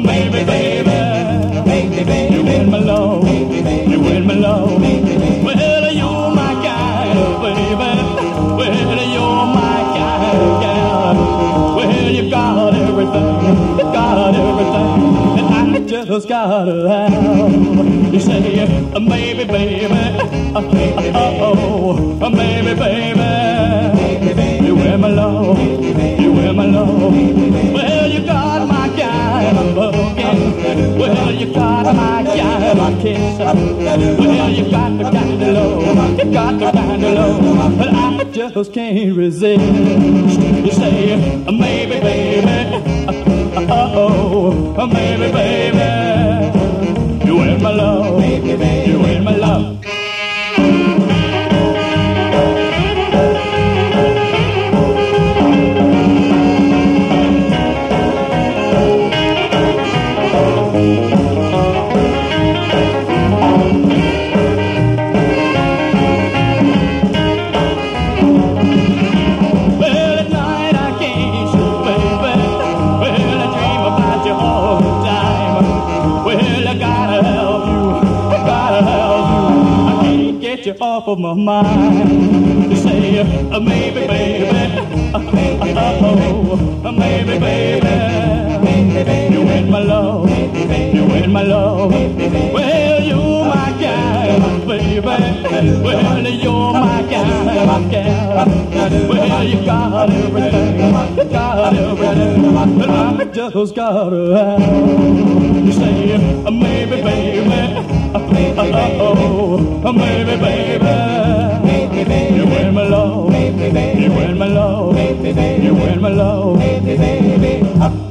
Baby, baby, baby, baby, you win my love, you win my love. Well, you're my guy, baby. Well, you're my guy. Well, you got everything, you got everything, and I just gotta have. You say, maybe, baby, oh, maybe, baby, you win my love, you win my love. Well, you got my guy, I'm bugging. Well, you got my guy, my kiss. Well, you got the kind of love, you got the kind of love, but I just can't resist. You say, maybe, baby, oh, maybe, baby, you off of my mind. You say, uh, maybe, baby, uh, uh, oh, maybe, baby, you win my love, you win my love. Well, you my guy, baby. Well, you're my guy, my gal. Well, you got everything, you got everything, but I just gotta have. You say, uh, maybe, uh, oh, maybe, baby, you win my love, Baby, baby. you win my love, Baby, baby. you win my love.